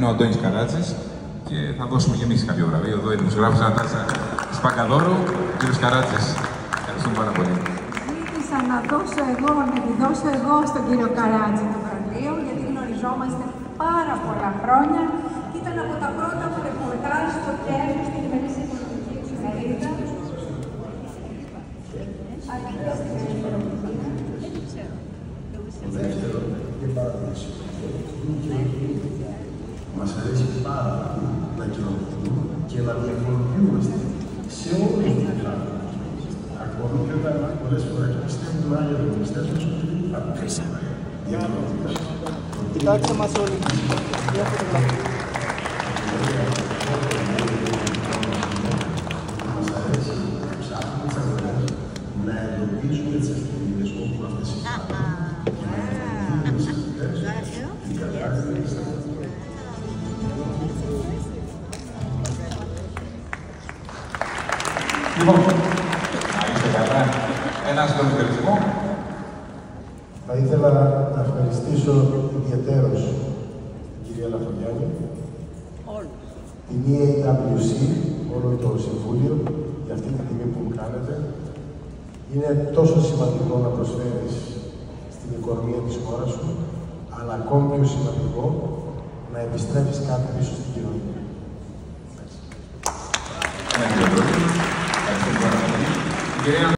Είναι ο Αντώνης Καράτσης και θα δώσουμε και εμείς κάποιο βραβείο. Εδώ η δημοσιογράφος Ανατάσσα Σπακαδόρου, ο κύριος Καράτσης. Ευχαριστούμε πάρα πολύ. Ζήτησα να δώσω εγώ, να τη δώσω εγώ στον κύριο Καράτση το βραβείο, γιατί γνωριζόμαστε πάρα πολλά χρόνια και ήταν από τα πρώτα μου ρεπορτάζ στο τέλος στην ημερήσια πολιτική εφημερίδα. Το δεύτερο και πάρα πολύ σημαντικό. Μας αρέσει πάρα πολύ να κοινοποιούμε και να διαφοροποιούμαστε σε όλες τις πράγματα. Ακόμη και όταν πολλές φορές πιστεύουν άλλοι ευρωβουλευτές μας ότι αποφύγαμε διαφορετικά. Κοιτάξτε μας όλοι. Μια φωτογραφία. Μας αρέσει να ψάχνουμε τις αγορές, να εντοπίζουμε τις ευκαιρίες όπου αυτές υπάρχουν και να δημιουργούμε στις αυτές Λοιπόν, να είστε καλά. Ένας στον τελεσμό. Θα ήθελα να ευχαριστήσω ιδιαίτερως την κυρία Λαφωνιάνη, την EAWC, όλο το Συμβούλιο, για αυτή τη τιμή που μου κάνετε. Είναι τόσο σημαντικό να προσφέρεις στην οικονομία της χώρας σου, αλλά ακόμη πιο σημαντικό να επιστρέφεις κάτι πίσω στην κοινωνία. Ένα κύριε